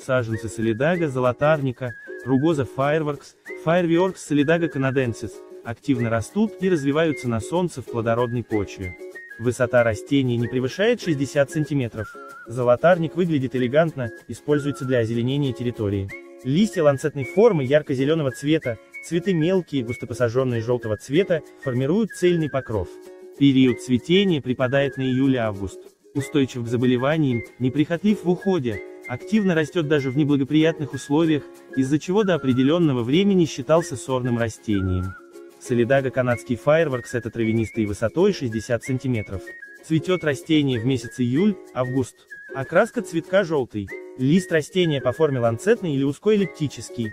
Саженцы солидага, золотарника, ругоза Fireworks, Fireworks солидага канаденсис, активно растут и развиваются на солнце в плодородной почве. Высота растений не превышает 60 см. Золотарник выглядит элегантно, используется для озеленения территории. Листья ланцетной формы ярко-зеленого цвета, цветы мелкие, густопосаженные желтого цвета, формируют цельный покров. Период цветения припадает на июль-август. Устойчив к заболеваниям, неприхотлив в уходе, активно растет даже в неблагоприятных условиях, из-за чего до определенного времени считался сорным растением. Солидага канадский Fireworks это травянистый высотой 60 см. Цветет растение в месяц июль-август. Окраска цветка желтый. Лист растения по форме ланцетный или узкоэллиптический.